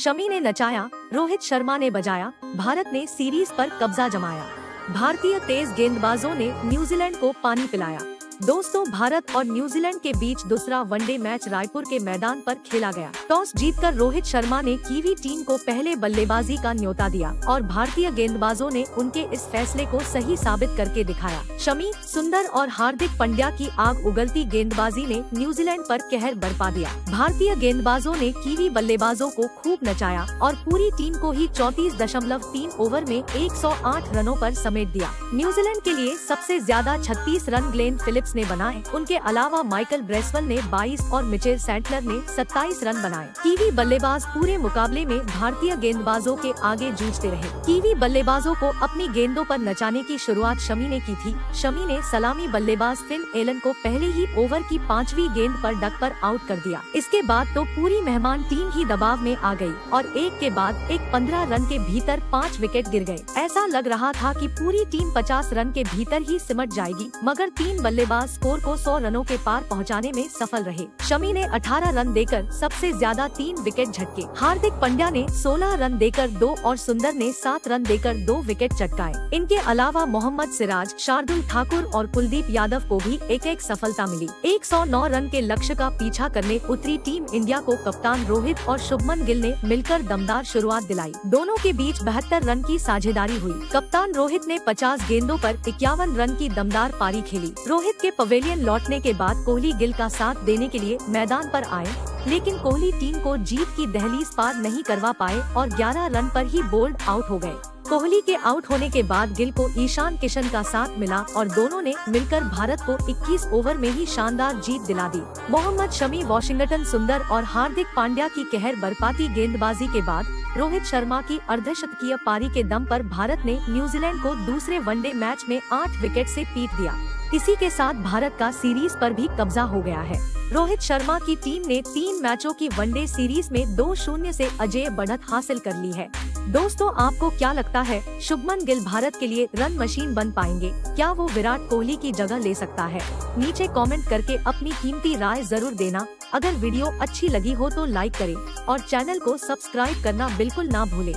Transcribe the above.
शमी ने नचाया, रोहित शर्मा ने बजाया, भारत ने सीरीज़ पर कब्जा जमाया। भारतीय तेज गेंदबाजों ने न्यूजीलैंड को पानी पिलाया। दोस्तों, भारत और न्यूजीलैंड के बीच दूसरा वनडे मैच रायपुर के मैदान पर खेला गया। टॉस जीतकर रोहित शर्मा ने कीवी टीम को पहले बल्लेबाजी का न्योता दिया और भारतीय गेंदबाजों ने उनके इस फैसले को सही साबित करके दिखाया। शमी, सुंदर और हार्दिक पंड्या की आग उगलती गेंदबाजी ने न्यूजीलैंड पर कहर बरपा दिया। भारतीय गेंदबाजों ने कीवी बल्लेबाजों को खूब नचाया और पूरी टीम को ही चौतीस दशमलव तीन ओवर में 108 रनों पर समेट दिया। न्यूजीलैंड के लिए सबसे ज़्यादा 36 रन ग्लेन फिलिप्स ने बनाए। उनके अलावा माइकल ब्रेसवल ने 22 और मिचेल सैंटलर ने 27 रन बनाए। कीवी बल्लेबाज पूरे मुकाबले में भारतीय गेंदबाजों के आगे जूझते रहे। कीवी बल्लेबाजों को अपनी गेंदों पर नचाने की शुरुआत शमी ने की थी। शमी ने सलामी बल्लेबाज फिन एलन को पहले ही ओवर की पांचवी गेंद पर डक पर आउट कर दिया। इसके बाद तो पूरी मेहमान टीम ही दबाव में आ गई और एक के बाद एक पंद्रह रन के भीतर पाँच विकेट गिर गए। ऐसा लग रहा था कि पूरी टीम पचास रन के भीतर ही सिमट जाएगी, मगर तीन बल्लेबाज बल्लेबाज स्कोर को 100 रनों के पार पहुँचाने में सफल रहे। शमी ने 18 रन देकर सबसे ज़्यादा तीन विकेट झटके। हार्दिक पंड्या ने 16 रन देकर दो और सुंदर ने सात रन देकर दो विकेट चटकाए। इनके अलावा मोहम्मद सिराज, शार्दुल ठाकुर और कुलदीप यादव को भी एक एक सफलता मिली। 109 रन के लक्ष्य का पीछा करने उतरी टीम इंडिया को कप्तान रोहित और शुभमन गिल ने मिलकर दमदार शुरुआत दिलाई। दोनों के बीच बहत्तर रन की साझेदारी हुई। कप्तान रोहित ने 50 गेंदों पर इक्यावन रन की दमदार पारी खेली। रोहित के पवेलियन लौटने के बाद कोहली गिल का साथ देने के लिए मैदान पर आए, लेकिन कोहली टीम को जीत की दहलीज पार नहीं करवा पाए और 11 रन पर ही बोल्ड आउट हो गए। कोहली के आउट होने के बाद गिल को ईशान किशन का साथ मिला और दोनों ने मिलकर भारत को 21 ओवर में ही शानदार जीत दिला दी। मोहम्मद शमी, वॉशिंगटन सुंदर और हार्दिक पांड्या की कहर बरपाती गेंदबाजी के बाद रोहित शर्मा की अर्धशतकीय पारी के दम पर भारत ने न्यूजीलैंड को दूसरे वनडे मैच में आठ विकेट से पीट दिया। इसी के साथ भारत का सीरीज़ पर भी कब्जा हो गया है। रोहित शर्मा की टीम ने तीन मैचों की वनडे सीरीज़ में दो शून्य से अजय बढ़त हासिल कर ली है। दोस्तों, आपको क्या लगता है, शुभमन गिल भारत के लिए रन मशीन बन पाएँगे? क्या वो विराट कोहली की जगह ले सकता है? नीचे कमेंट करके अपनी कीमती राय ज़रूर देना। अगर वीडियो अच्छी लगी हो तो लाइक करें और चैनल को सब्सक्राइब करना बिल्कुल ना भूलें।